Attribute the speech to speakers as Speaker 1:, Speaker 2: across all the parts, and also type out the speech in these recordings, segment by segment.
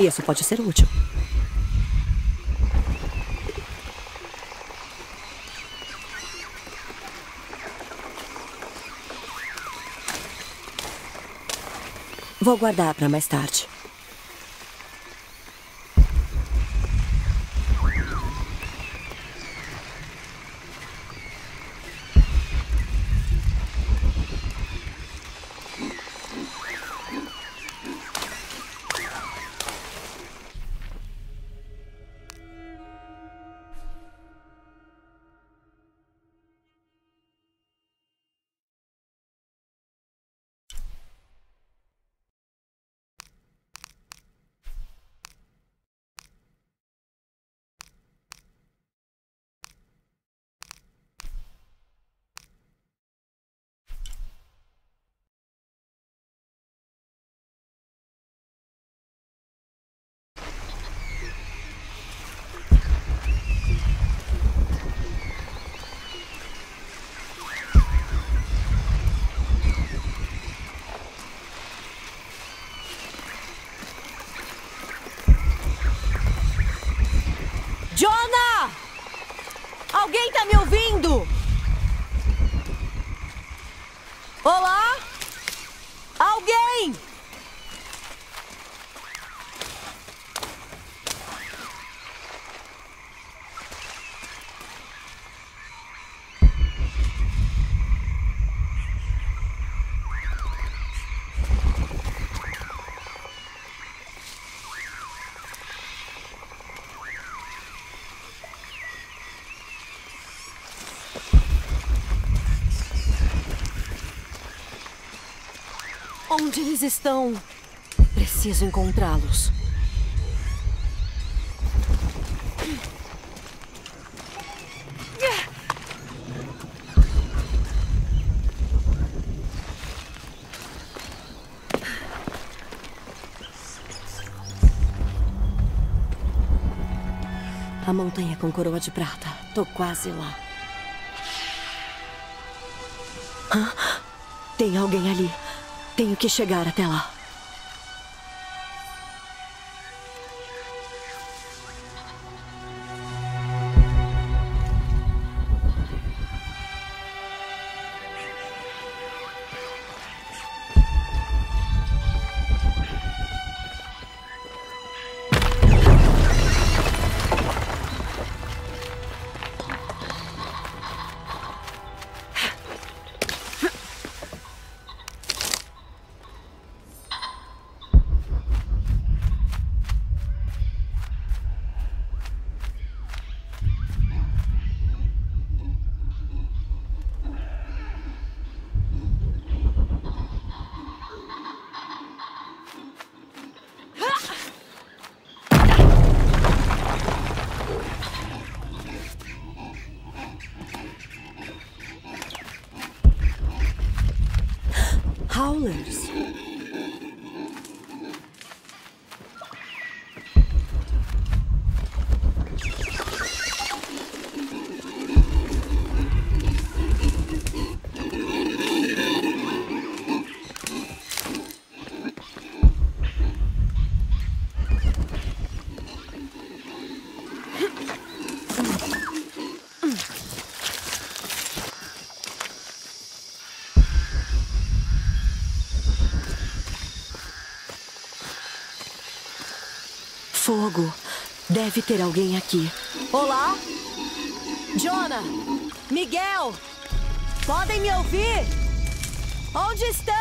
Speaker 1: Isso pode ser útil. Vou guardar para mais tarde. Jonah! Alguém tá me ouvindo? Olá? Alguém? Onde eles estão? Preciso encontrá-los. A montanha com coroa de prata. Tô quase lá. Hã? Tem alguém ali. Tenho que chegar até lá. Fogo. Deve ter alguém aqui. Olá? Jonah! Miguel! Podem me ouvir? Onde estão?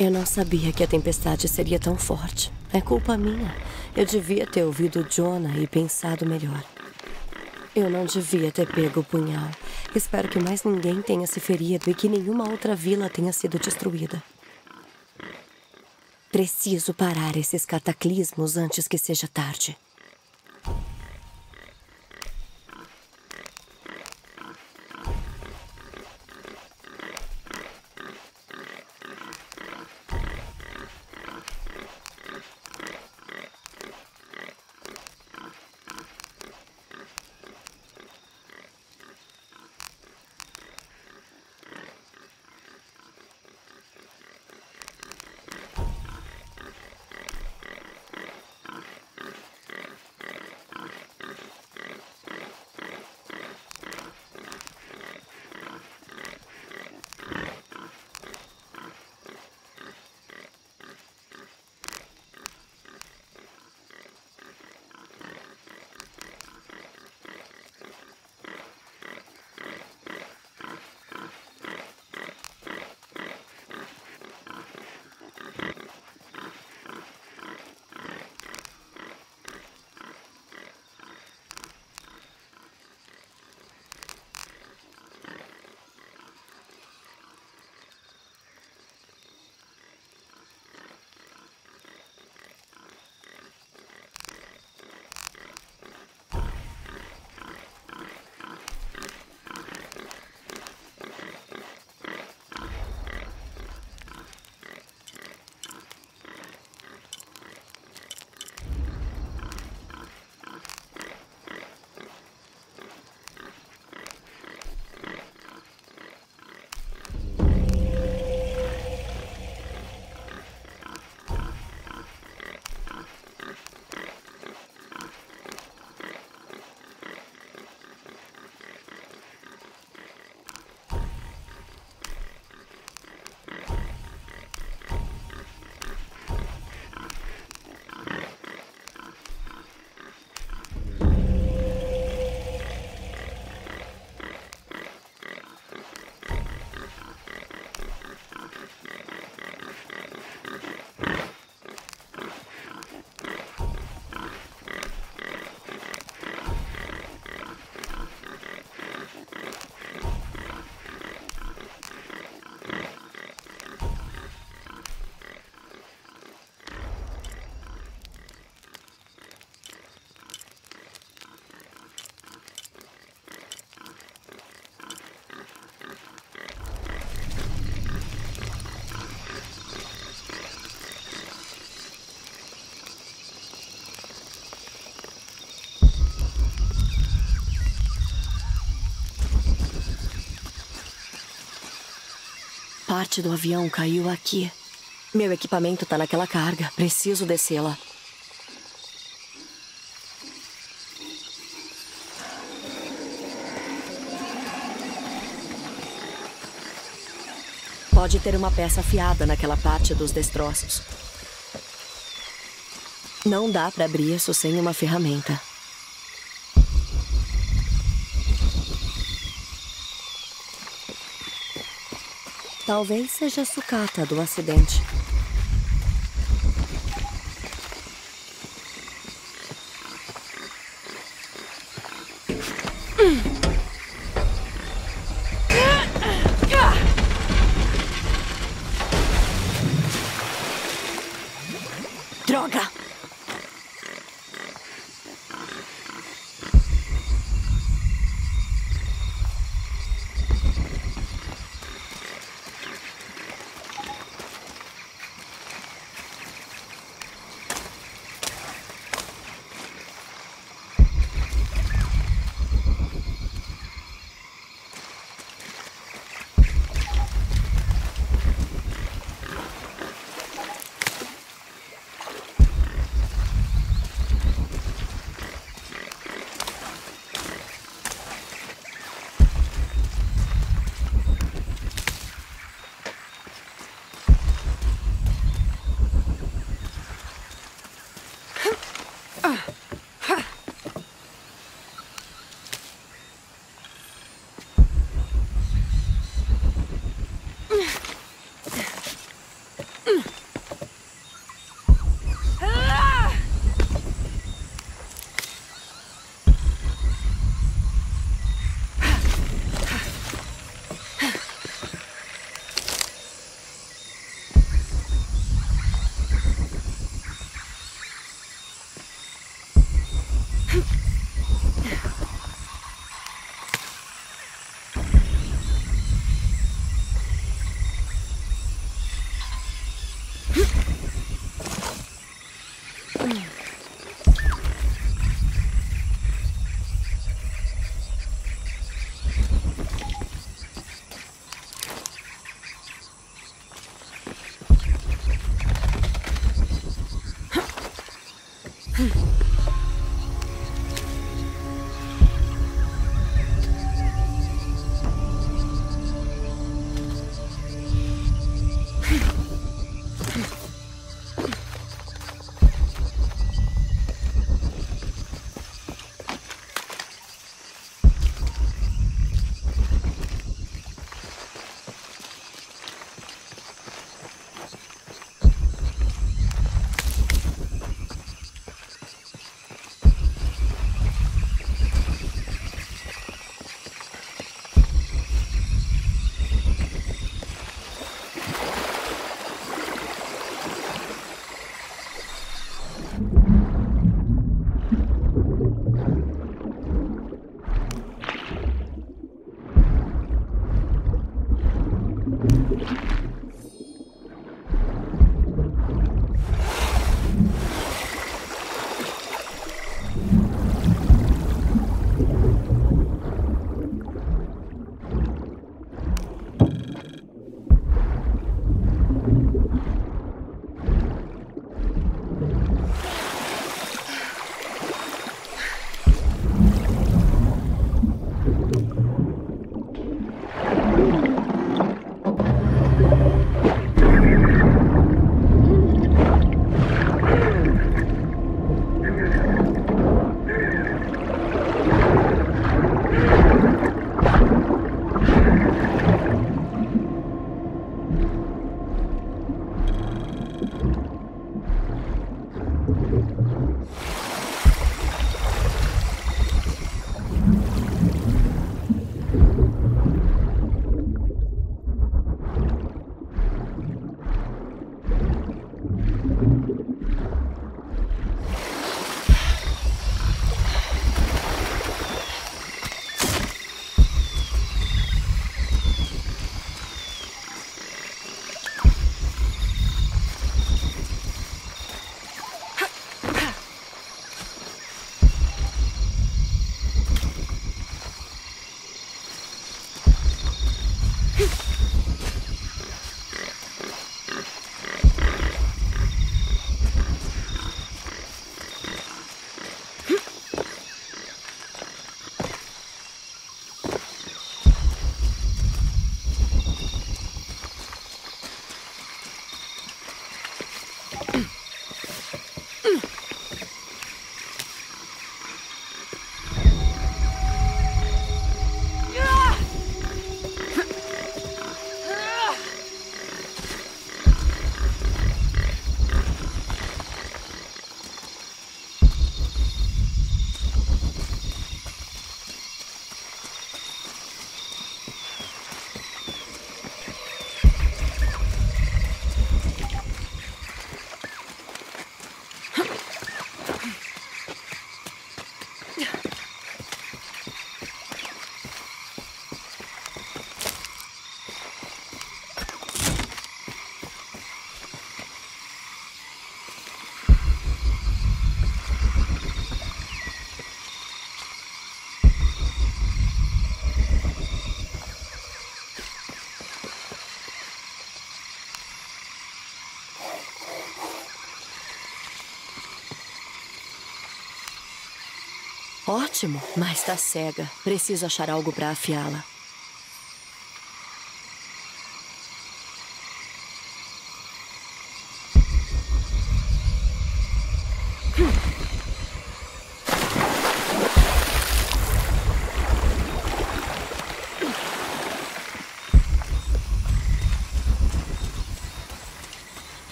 Speaker 1: Eu não sabia que a tempestade seria tão forte. É culpa minha. Eu devia ter ouvido Jonah e pensado melhor. Eu não devia ter pego o punhal. Espero que mais ninguém tenha se ferido e que nenhuma outra vila tenha sido destruída. Preciso parar esses cataclismos antes que seja tarde. Parte do avião caiu aqui. Meu equipamento tá naquela carga. Preciso descê-la. Pode ter uma peça afiada naquela parte dos destroços. Não dá para abrir isso sem uma ferramenta. Talvez seja a sucata do acidente. Ótimo, mas tá cega. Preciso achar algo para afiá-la.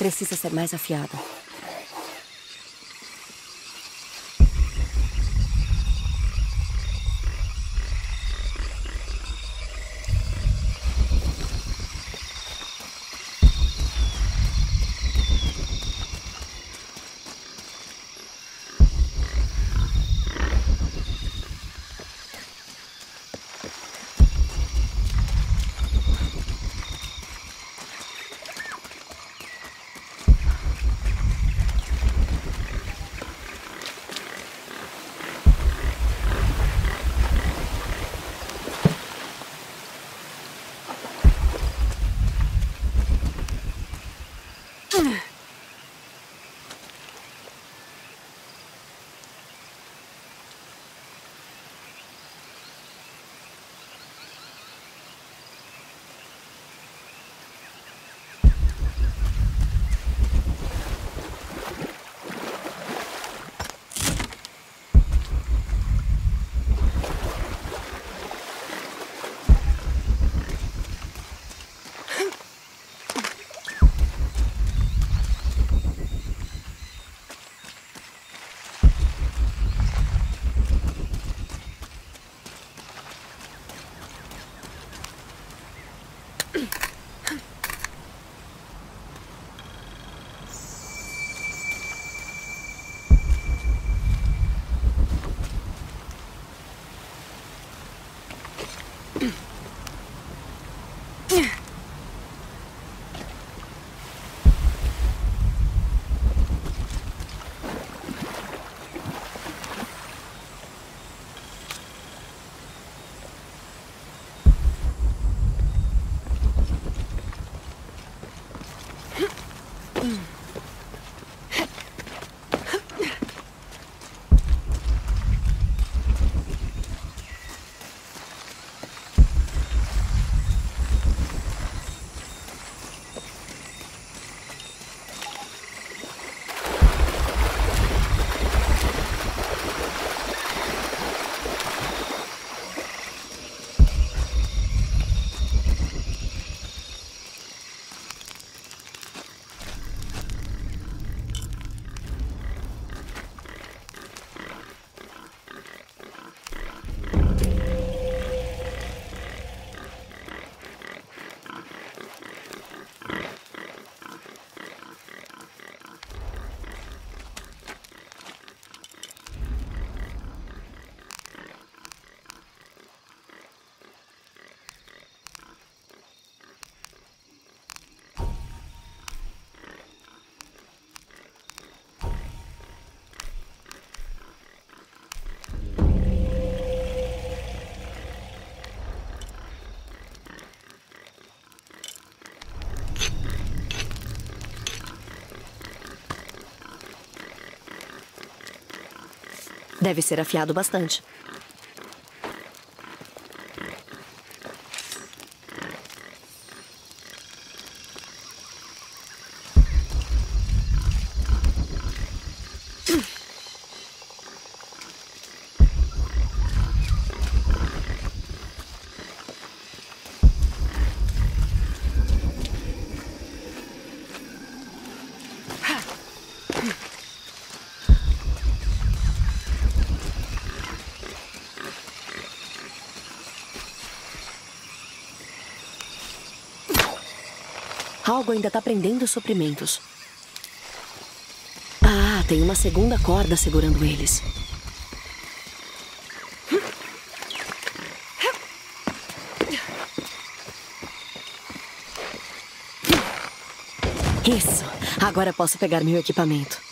Speaker 1: Precisa ser mais afiada. Deve ser afiado bastante. Algo ainda está prendendo os suprimentos. Ah, tem uma segunda corda segurando eles. Isso. Agora posso pegar meu equipamento.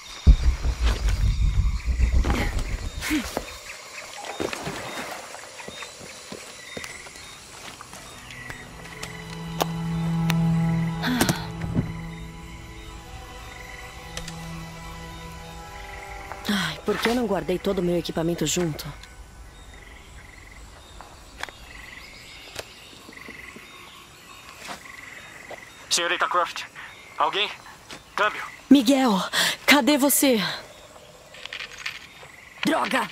Speaker 1: Eu não guardei todo o meu equipamento junto?
Speaker 2: Senhorita Croft, alguém? Câmbio.
Speaker 1: Miguel, cadê você?
Speaker 3: Droga!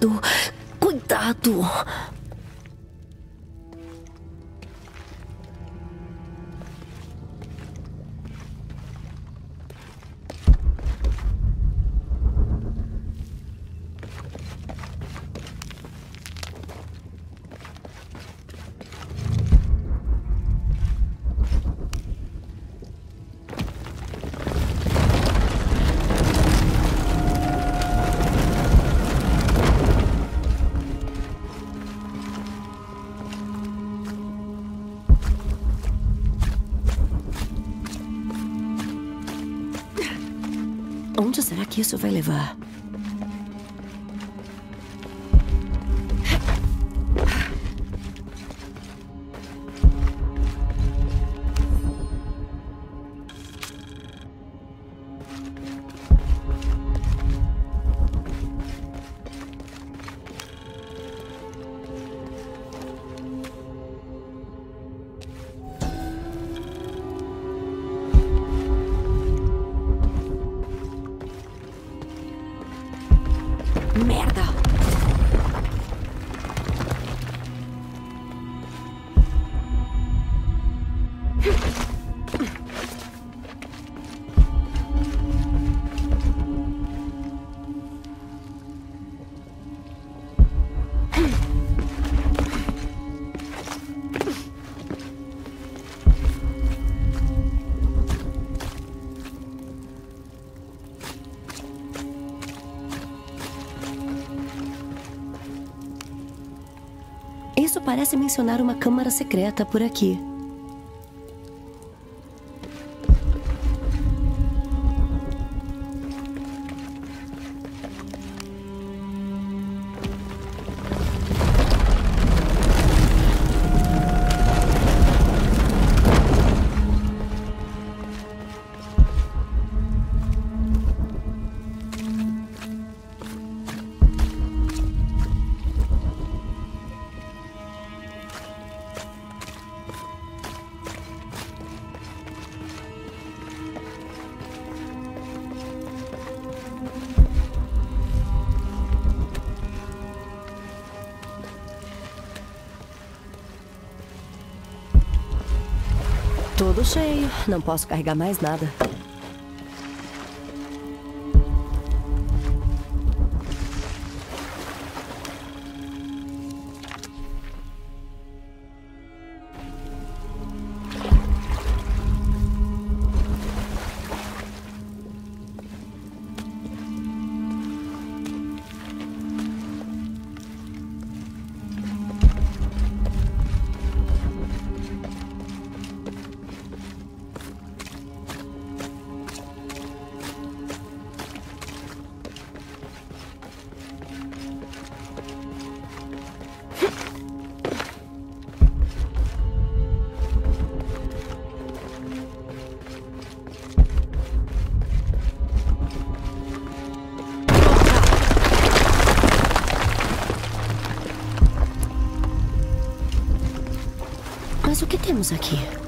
Speaker 1: Cuidado, cuidado. Onde será que isso vai levar? Isso parece mencionar uma câmara secreta por aqui. Cheio. Não posso carregar mais nada. Temos aqui?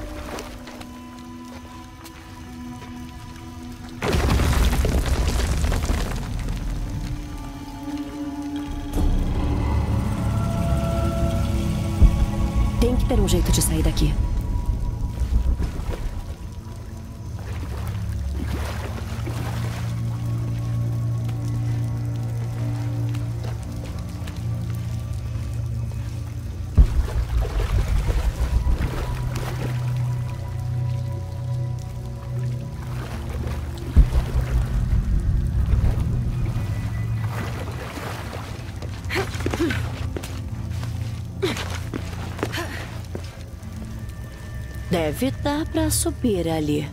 Speaker 1: Deve dar pra subir ali.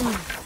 Speaker 1: Mm.